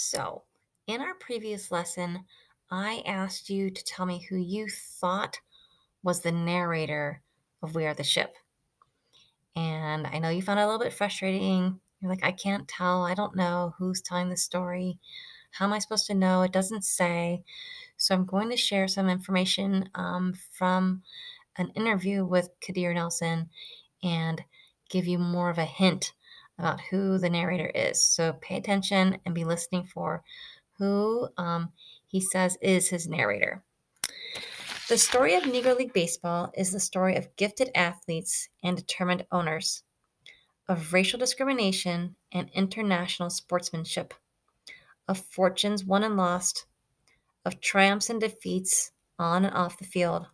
So, in our previous lesson, I asked you to tell me who you thought was the narrator of We Are the Ship. And I know you found it a little bit frustrating. You're like, I can't tell. I don't know who's telling the story. How am I supposed to know? It doesn't say. So I'm going to share some information um, from an interview with Kadir Nelson and give you more of a hint about who the narrator is. So pay attention and be listening for who um, he says is his narrator. The story of Negro League Baseball is the story of gifted athletes and determined owners, of racial discrimination and international sportsmanship, of fortunes won and lost, of triumphs and defeats on and off the field.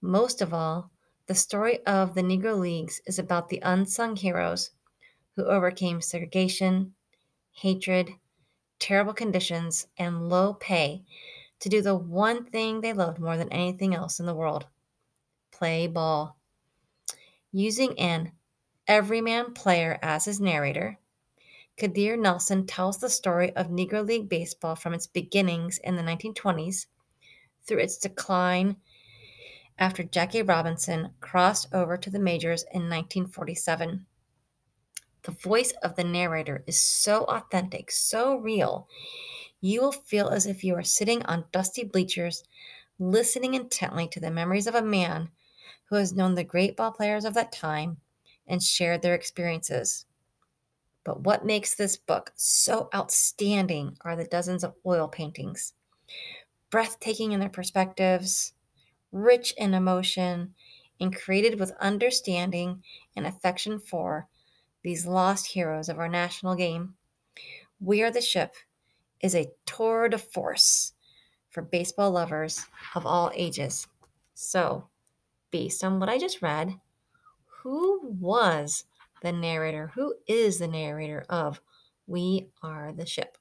Most of all, the story of the Negro Leagues is about the unsung heroes who overcame segregation, hatred, terrible conditions, and low pay to do the one thing they loved more than anything else in the world play ball. Using an everyman player as his narrator, Kadir Nelson tells the story of Negro League Baseball from its beginnings in the 1920s through its decline after Jackie Robinson crossed over to the majors in 1947. The voice of the narrator is so authentic, so real, you will feel as if you are sitting on dusty bleachers, listening intently to the memories of a man who has known the great ball players of that time and shared their experiences. But what makes this book so outstanding are the dozens of oil paintings, breathtaking in their perspectives, rich in emotion, and created with understanding and affection for these lost heroes of our national game. We are the ship is a tour de force for baseball lovers of all ages. So, based on what I just read, who was the narrator? Who is the narrator of We Are the Ship?